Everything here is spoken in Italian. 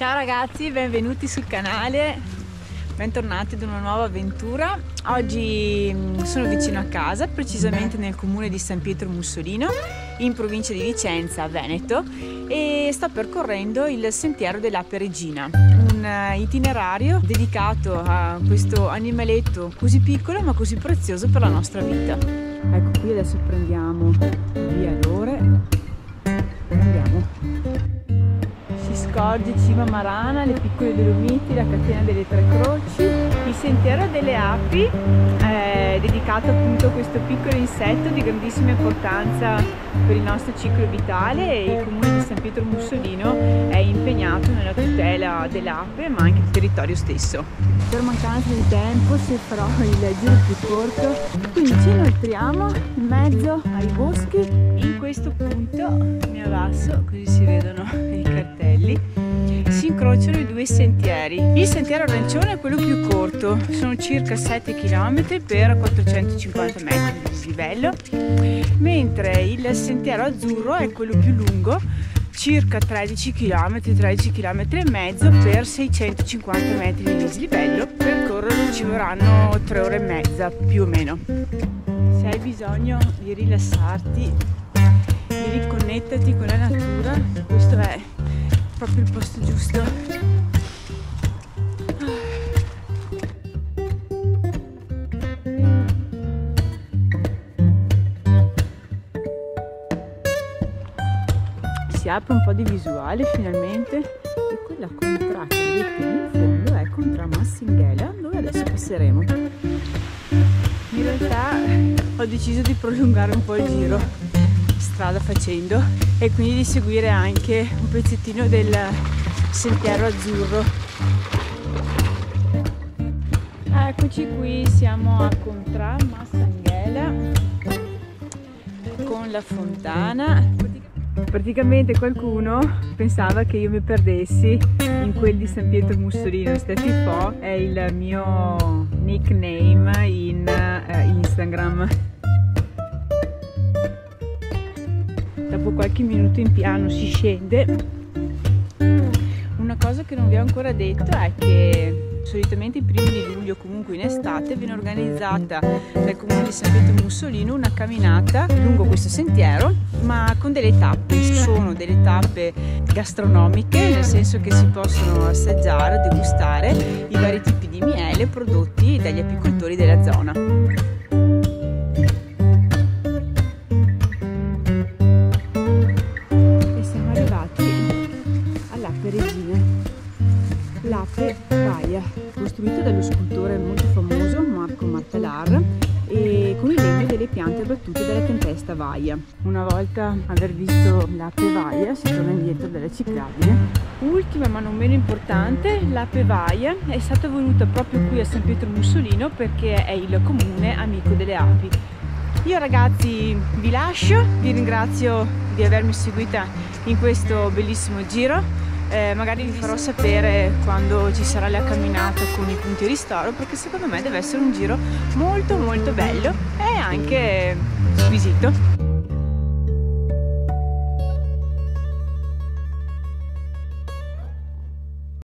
Ciao ragazzi, benvenuti sul canale, bentornati ad una nuova avventura. Oggi mm, sono vicino a casa, precisamente nel comune di San Pietro Mussolino, in provincia di Vicenza, Veneto, e sto percorrendo il sentiero dell'Ape Regina, un eh, itinerario dedicato a questo animaletto così piccolo ma così prezioso per la nostra vita. Ecco qui adesso prendiamo via Lore scorge Cima Marana, le piccole Dolomiti, la catena delle Tre Croci. Il sentiero delle api è dedicato appunto a questo piccolo insetto di grandissima importanza per il nostro ciclo vitale e il comune di San Pietro Mussolino è impegnato nella tutela dell'ape ma anche del territorio stesso. Per mancanza di tempo se farò il giro più corto, quindi ci inoltriamo in mezzo ai boschi. In questo punto mi abbasso così si due sentieri. Il sentiero arancione è quello più corto, sono circa 7 km per 450 metri di dislivello, mentre il sentiero azzurro è quello più lungo, circa 13 km, 13 km e mezzo per 650 metri di dislivello. Percorrerlo ci vorranno 3 ore e mezza più o meno. Se hai bisogno di rilassarti, di riconnetterti con la natura, questo è proprio il posto giusto. Si apre un po' di visuale finalmente e quella contratta che in fondo è contra Massinghela dove adesso passeremo. In realtà ho deciso di prolungare un po' il giro strada facendo e quindi di seguire anche un pezzettino del sentiero azzurro. Eccoci qui, siamo a Contra Massanghela con la fontana. Praticamente qualcuno pensava che io mi perdessi in quel di San Pietro Mussolino. Steffi Fo è il mio nickname in uh, Instagram. Dopo qualche minuto in piano si scende. Una cosa che non vi ho ancora detto è che solitamente i primi di luglio comunque in estate viene organizzata dal comune di San Pietro Mussolino una camminata lungo questo sentiero ma con delle tappe. Sono delle tappe gastronomiche nel senso che si possono assaggiare, degustare i vari tipi di miele prodotti dagli apicoltori della zona l'ape Gaia, costruito dallo scultore molto famoso Marco Martelar e con il legno delle piante abbattute dalla tempesta Vaia. Una volta aver visto l'ape Vaia si torna indietro dalla ciclabile. Ultima ma non meno importante, l'ape Vaia è stata voluta proprio qui a San Pietro Mussolino perché è il comune amico delle api. Io ragazzi vi lascio, vi ringrazio di avermi seguita in questo bellissimo giro eh, magari vi farò sapere quando ci sarà la camminata con i punti ristoro perché secondo me deve essere un giro molto molto bello e anche squisito